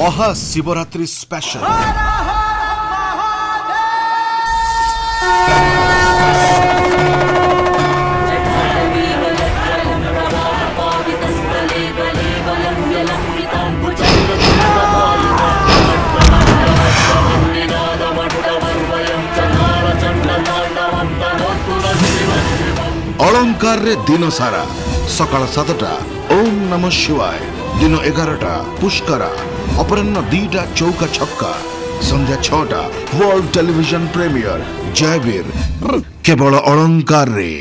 Mahashivratri special অলঙ্কারে দিন সারা সকাল সাতটা ওম নম শিবায় ଦିନ ଏଗାରଟା ପୁଷ୍କରା ଅପରାହ୍ନ ଦୁଇଟା ଚୌକା ଛକ୍କା ସନ୍ଧ୍ୟା ଛଅଟା ୱାର୍ଲଡ ଟେଲିଭିଜନ ପ୍ରିମିୟର ଜୟବୀର କେବଳ ଅଳଙ୍କାରରେ